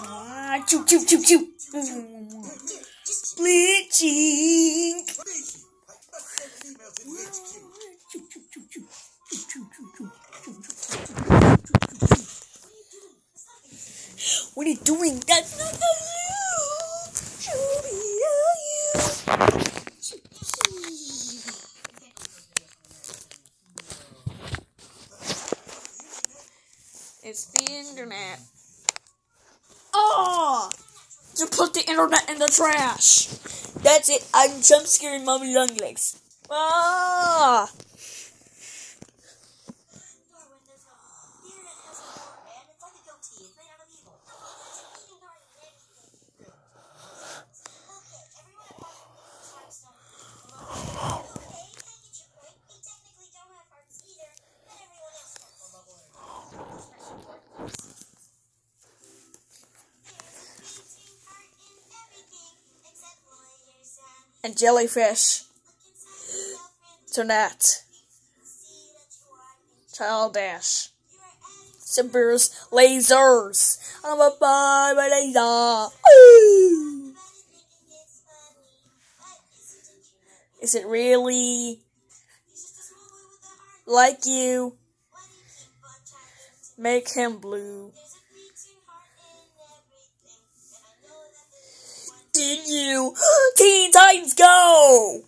Ah, choo choo choo choo. Bleaching. What are you doing? That's not the you. It's the internet. Oh! Put the internet in the trash. That's it. I'm jump scaring mommy long legs. Ah! And jellyfish. Tonette. Childish. Sippers. Lasers. I'm a buy my laser. Is it really like you? Make him blue. You? Teen Titans Go!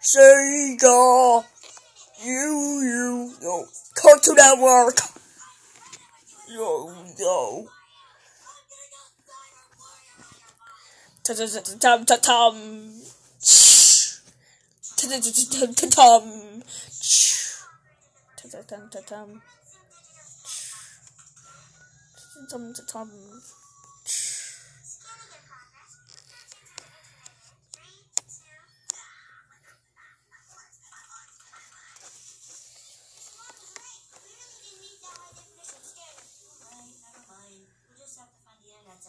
Sega! You, you, yo. Cartoon Network! Yo, yo. Tum tum tum. Tum tum tum. Tum tum tum. Tum tum tum.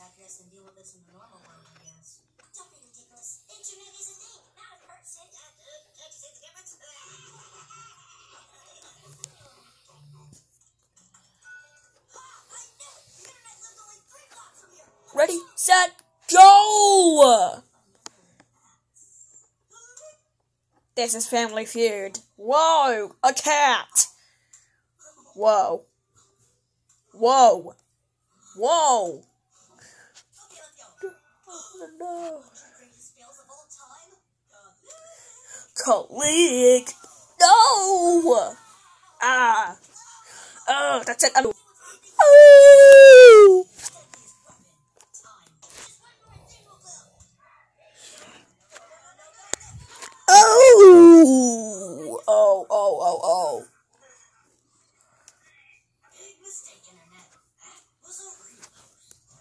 address and deal with this in the normal world, Ready, set, go! This is Family Feud. Whoa, a cat! Whoa. Whoa. Whoa. No. Click. No! Ah. Oh, that's it. oh, oh.